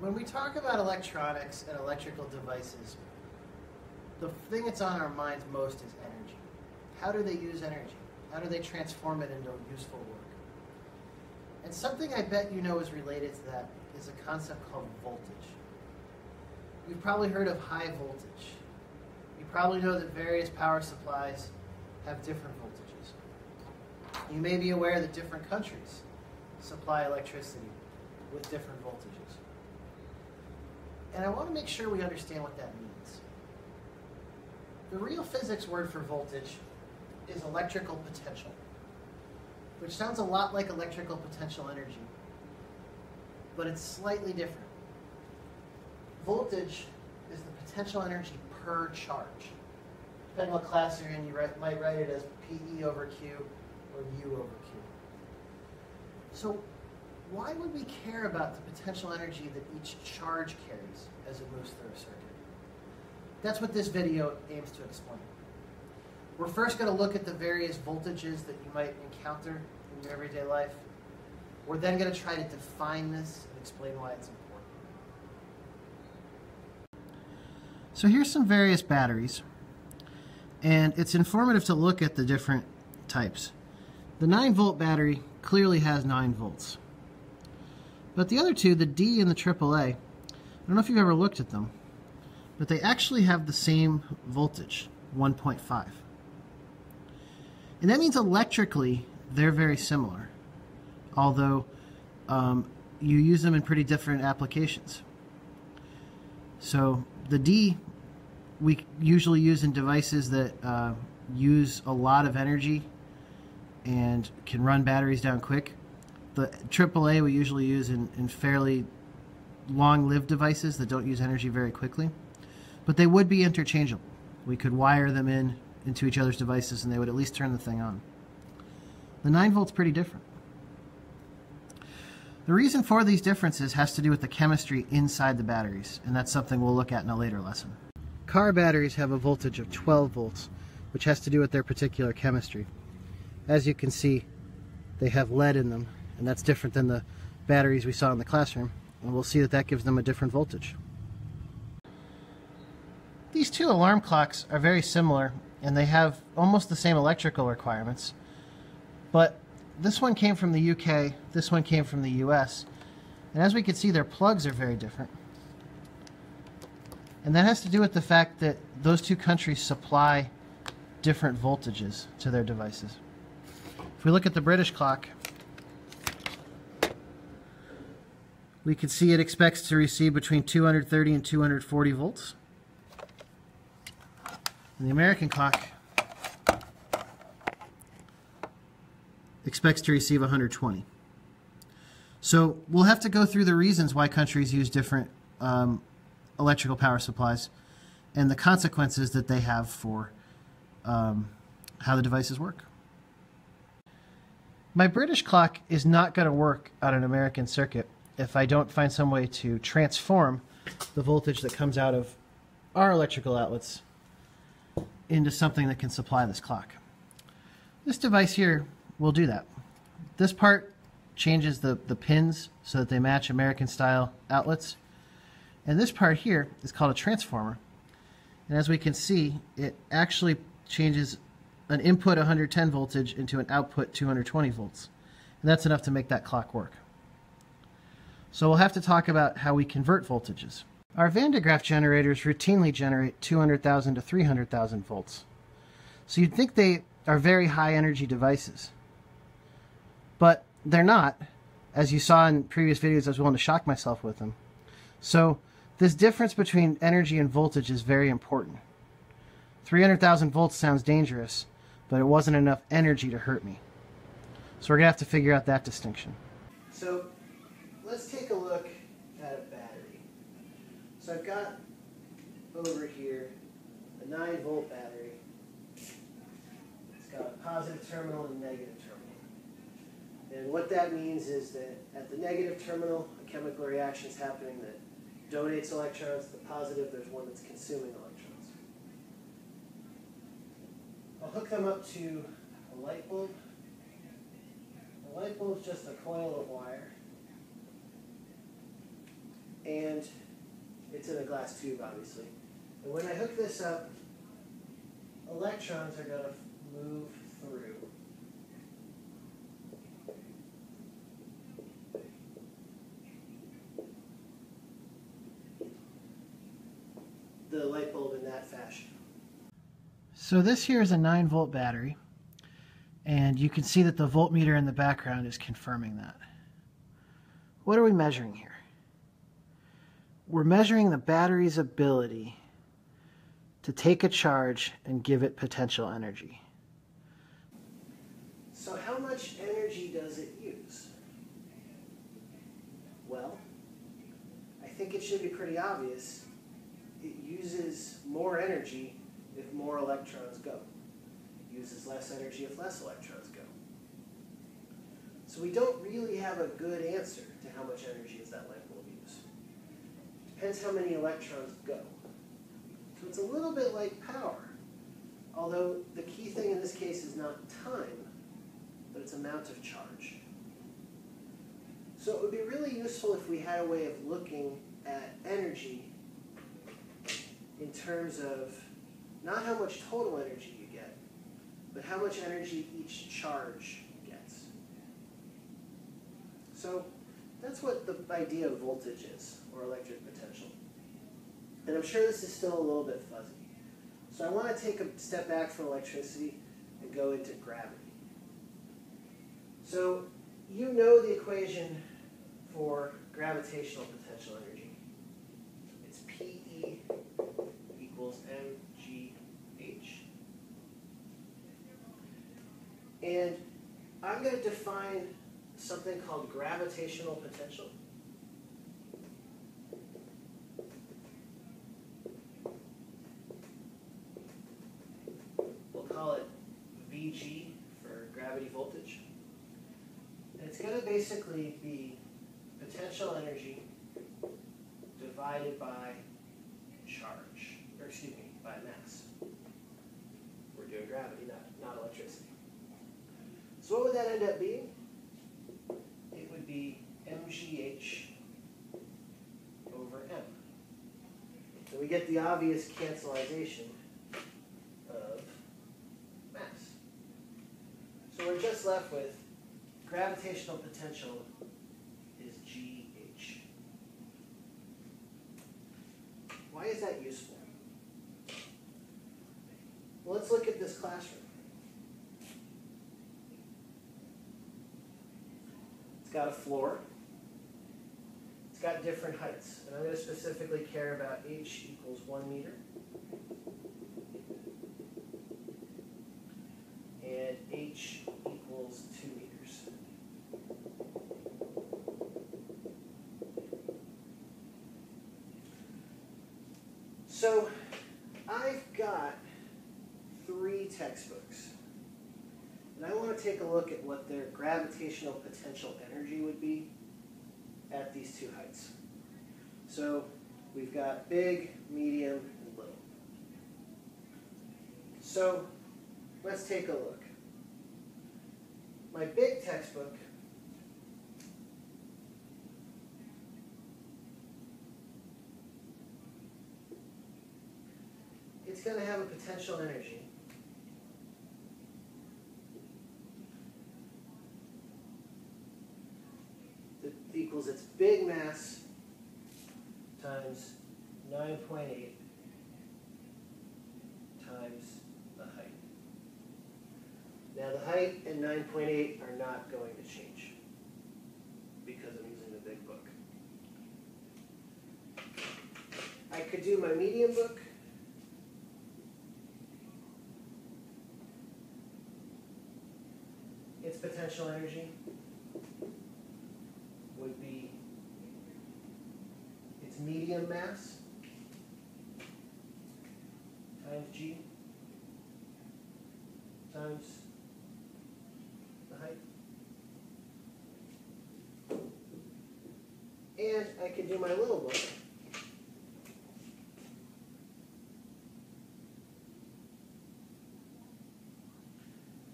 when we talk about electronics and electrical devices, the thing that's on our minds most is energy. How do they use energy? How do they transform it into useful work? And something I bet you know is related to that is a concept called voltage. You've probably heard of high voltage. You probably know that various power supplies have different voltages. You may be aware that different countries supply electricity with different voltages. And I want to make sure we understand what that means. The real physics word for voltage is electrical potential, which sounds a lot like electrical potential energy, but it's slightly different. Voltage is the potential energy per charge. Depending what class you're in, you write, might write it as PE over Q or U over Q. So why would we care about the potential energy that each charge carries as it moves through a circuit? That's what this video aims to explain. We're first going to look at the various voltages that you might encounter in your everyday life. We're then going to try to define this and explain why it's important. So here's some various batteries. And it's informative to look at the different types. The 9 volt battery clearly has 9 volts. But the other two, the D and the AAA, I don't know if you've ever looked at them, but they actually have the same voltage, 1.5. And that means electrically, they're very similar, although um, you use them in pretty different applications. So the D we usually use in devices that uh, use a lot of energy and can run batteries down quick. The AAA we usually use in, in fairly long-lived devices that don't use energy very quickly, but they would be interchangeable. We could wire them in into each other's devices and they would at least turn the thing on. The 9 volt's pretty different. The reason for these differences has to do with the chemistry inside the batteries, and that's something we'll look at in a later lesson. Car batteries have a voltage of 12 volts, which has to do with their particular chemistry. As you can see, they have lead in them, and that's different than the batteries we saw in the classroom, and we'll see that that gives them a different voltage. These two alarm clocks are very similar, and they have almost the same electrical requirements, but this one came from the UK, this one came from the US, and as we can see, their plugs are very different. And that has to do with the fact that those two countries supply different voltages to their devices. If we look at the British clock, we can see it expects to receive between 230 and 240 volts. And the American clock expects to receive 120. So we'll have to go through the reasons why countries use different um, electrical power supplies and the consequences that they have for um, how the devices work. My British clock is not going to work on an American circuit if I don't find some way to transform the voltage that comes out of our electrical outlets into something that can supply this clock. This device here will do that. This part changes the, the pins so that they match American style outlets. And this part here is called a transformer. And as we can see, it actually changes an input 110 voltage into an output 220 volts. And that's enough to make that clock work. So we'll have to talk about how we convert voltages. Our Van de Graaff generators routinely generate 200,000 to 300,000 volts. So you'd think they are very high energy devices. But they're not. As you saw in previous videos, I was willing to shock myself with them. So this difference between energy and voltage is very important. 300,000 volts sounds dangerous, but it wasn't enough energy to hurt me. So we're going to have to figure out that distinction. So let's take a look at a battery. So I've got over here a 9 volt battery. It's got a positive terminal and a negative terminal. And what that means is that at the negative terminal, a chemical reaction is happening that donates electrons. The positive, there's one that's consuming electrons. I'll hook them up to a light bulb. A light bulb is just a coil of wire. And it's in a glass tube, obviously. And when I hook this up, electrons are going to move through. the light bulb in that fashion. So this here is a 9 volt battery and you can see that the voltmeter in the background is confirming that. What are we measuring here? We're measuring the battery's ability to take a charge and give it potential energy. So how much energy does it use? Well, I think it should be pretty obvious. It uses more energy if more electrons go. It uses less energy if less electrons go. So we don't really have a good answer to how much energy is that use. Depends how many electrons go. So it's a little bit like power, although the key thing in this case is not time, but it's amount of charge. So it would be really useful if we had a way of looking at energy in terms of not how much total energy you get, but how much energy each charge gets. So that's what the idea of voltage is, or electric potential. And I'm sure this is still a little bit fuzzy. So I want to take a step back from electricity and go into gravity. So you know the equation for gravitational potential energy. It's PE equals mgh. And I'm going to define something called gravitational potential. We'll call it Vg for gravity voltage. And it's going to basically be potential energy divided by charge, or excuse me, by mass. We're doing gravity, not, not electricity. So what would that end up being? Mgh over m. So we get the obvious cancelization of mass. So we're just left with gravitational potential is gh. Why is that useful? Well, let's look at this classroom. It's got a floor. Got different heights. And I'm going to specifically care about h equals 1 meter. And h equals 2 meters. So I've got three textbooks. And I want to take a look at what their gravitational potential energy would be at these two heights. So we've got big, medium, and little. So let's take a look. My big textbook it's going to have a potential energy that equals its big mass times 9.8 times the height. Now the height and 9.8 are not going to change because I'm using the big book. I could do my medium book its potential energy would be its medium mass times g times the height. And I can do my little book.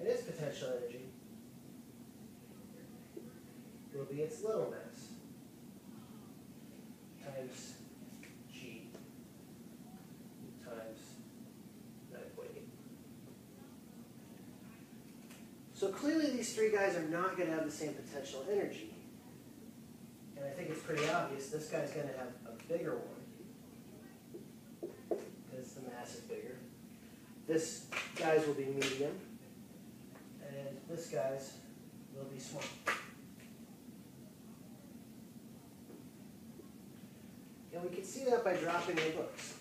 And its potential energy will be its little mass times times G times 9.8. So clearly these three guys are not going to have the same potential energy. And I think it's pretty obvious this guy's going to have a bigger one because the mass is bigger. This guy's will be medium, and this guy's will be small. And we can see that by dropping the books.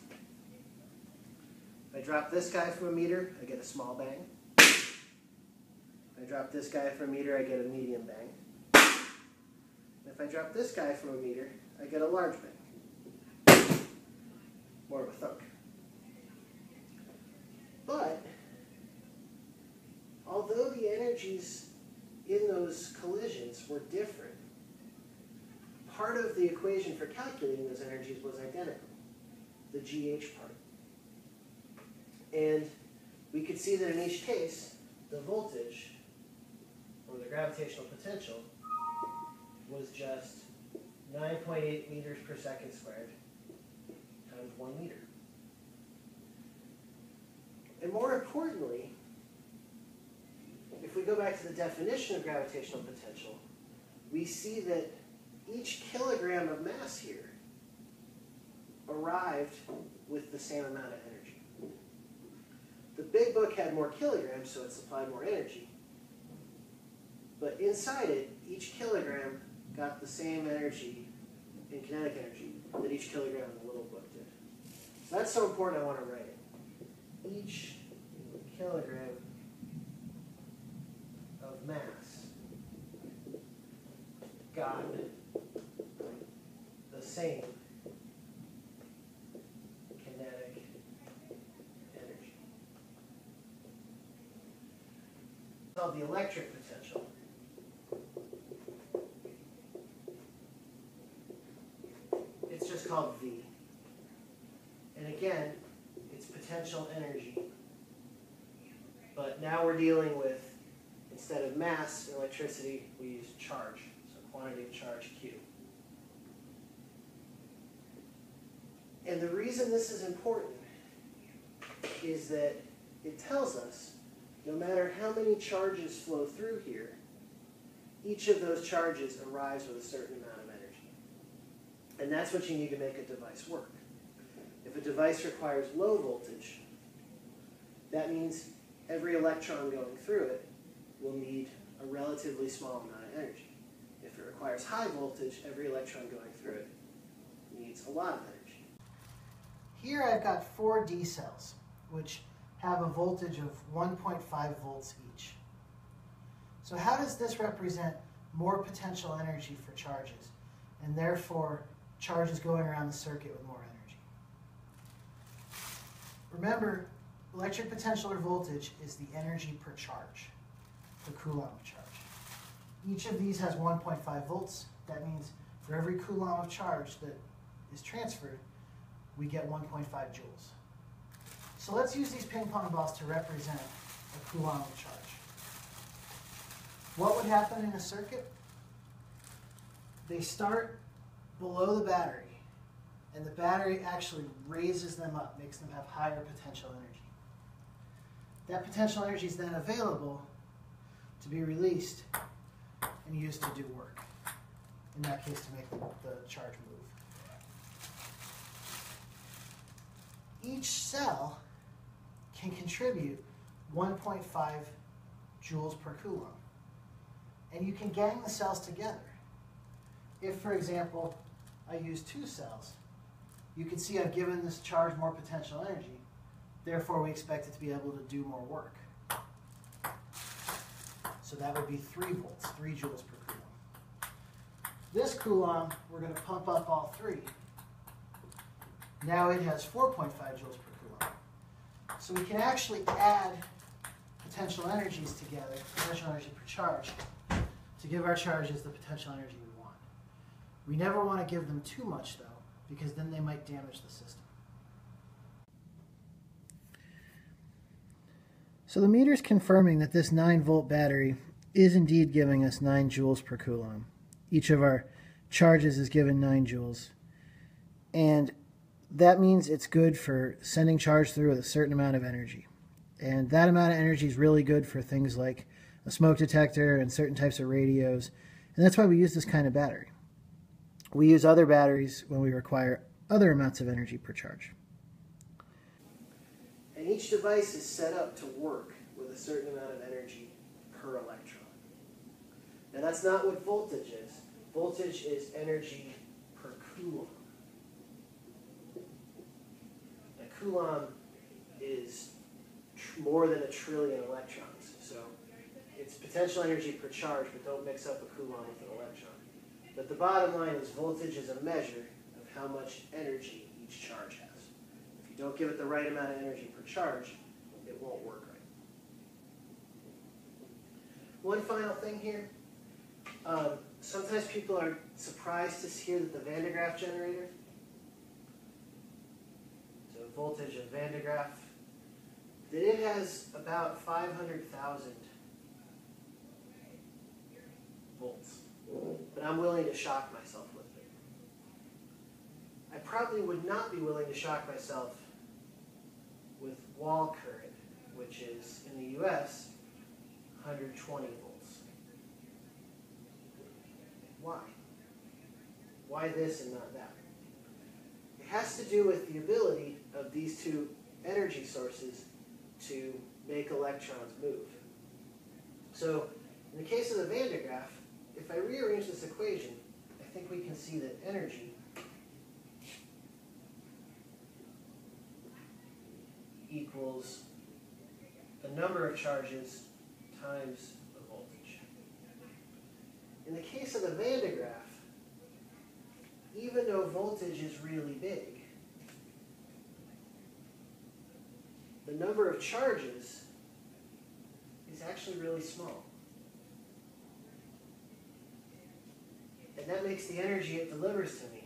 If I drop this guy from a meter, I get a small bang. I drop this guy from a meter, I get a medium bang. And if I drop this guy from a meter, I get a large bang. More of a thunk. But, although the energies in those collisions were different, part of the equation for calculating those energies was identical, the GH part. And we could see that in each case, the voltage, or the gravitational potential, was just 9.8 meters per second squared times 1 meter. And more importantly, if we go back to the definition of gravitational potential, we see that each kilogram of mass here arrived with the same amount of energy. The big book had more kilograms, so it supplied more energy. But inside it, each kilogram got the same energy in kinetic energy that each kilogram in the little book did. So that's so important I want to write it. Each kilogram of mass got the same kinetic energy. Called the electric potential. It's just called V. And again, it's potential energy. But now we're dealing with, instead of mass electricity, we use charge. So quantity of charge Q. And the reason this is important is that it tells us no matter how many charges flow through here, each of those charges arrives with a certain amount. And that's what you need to make a device work. If a device requires low voltage, that means every electron going through it will need a relatively small amount of energy. If it requires high voltage, every electron going through it needs a lot of energy. Here I've got four D cells, which have a voltage of 1.5 volts each. So how does this represent more potential energy for charges, and therefore charges going around the circuit with more energy? Remember, electric potential or voltage is the energy per charge, per coulomb of charge. Each of these has 1.5 volts. That means for every coulomb of charge that is transferred, we get 1.5 joules. So let's use these ping pong balls to represent a coulomb of charge. What would happen in a circuit? They start below the battery, and the battery actually raises them up, makes them have higher potential energy. That potential energy is then available to be released and used to do work. In that case, to make the, the charge move. Each cell can contribute 1.5 joules per coulomb. And you can gang the cells together. If, for example, I use two cells, you can see I've given this charge more potential energy. Therefore, we expect it to be able to do more work. So that would be 3 volts, 3 joules per coulomb. This coulomb, we're going to pump up all three. Now it has 4.5 joules per coulomb. So we can actually add potential energies together, potential energy per charge, to give our charges the potential energy we. We never want to give them too much, though, because then they might damage the system. So the meter is confirming that this 9 volt battery is indeed giving us 9 joules per coulomb. Each of our charges is given 9 joules. And that means it's good for sending charge through with a certain amount of energy. And that amount of energy is really good for things like a smoke detector and certain types of radios. And that's why we use this kind of battery. We use other batteries when we require other amounts of energy per charge. And each device is set up to work with a certain amount of energy per electron. Now that's not what voltage is. Voltage is energy per coulomb. A coulomb is more than a trillion electrons. So it's potential energy per charge, but don't mix up a coulomb with an electron. But the bottom line is voltage is a measure of how much energy each charge has. If you don't give it the right amount of energy per charge, it won't work right. One final thing here. Um, sometimes people are surprised to hear that the Van de Graaff generator, so voltage of Van de Graaff, that it has about 500,000 volts. But I'm willing to shock myself with it. I probably would not be willing to shock myself with wall current, which is, in the US, 120 volts. Why? Why this and not that? It has to do with the ability of these two energy sources to make electrons move. So, in the case of the Van de Graaff, if I rearrange this equation, I think we can see that energy equals the number of charges times the voltage. In the case of the Van de Graaff, even though voltage is really big, the number of charges is actually really small. And that makes the energy it delivers to me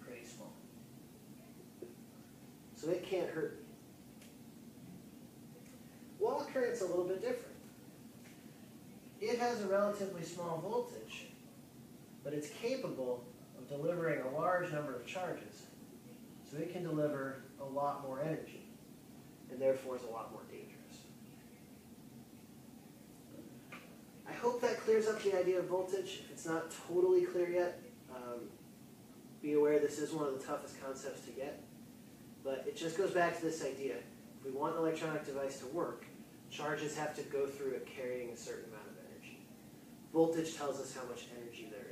pretty small. So it can't hurt me. Wall current's a little bit different. It has a relatively small voltage, but it's capable of delivering a large number of charges. So it can deliver a lot more energy, and therefore is a lot more dangerous. I hope that clears up the idea of voltage. If it's not totally clear yet, um, be aware this is one of the toughest concepts to get. But it just goes back to this idea. If we want an electronic device to work, charges have to go through it carrying a certain amount of energy. Voltage tells us how much energy there